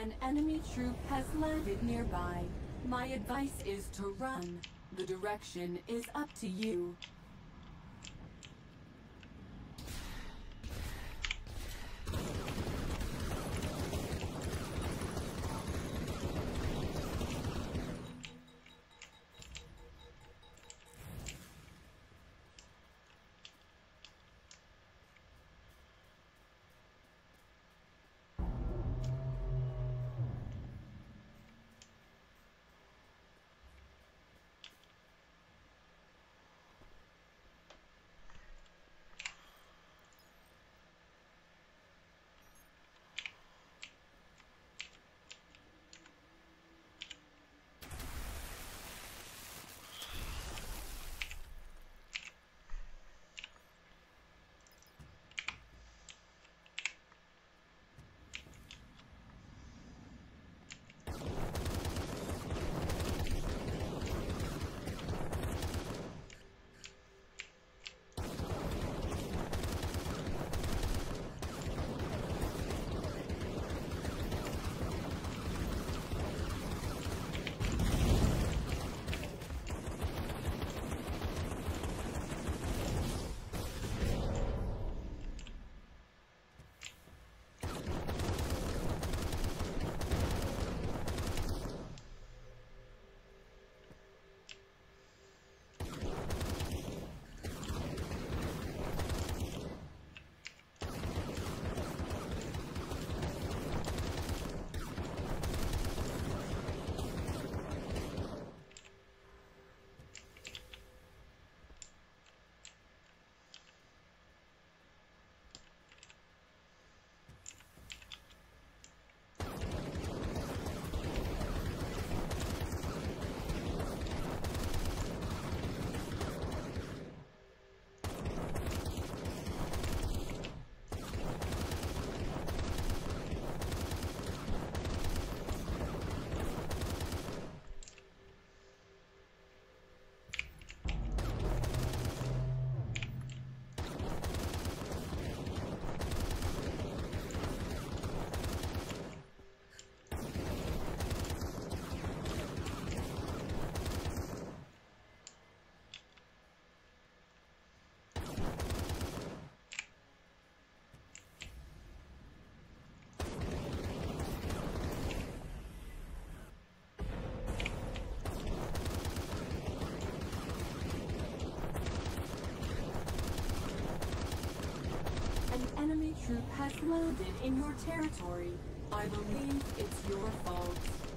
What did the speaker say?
An enemy troop has landed nearby. My advice is to run. The direction is up to you. Landed in your territory. I believe it's your fault.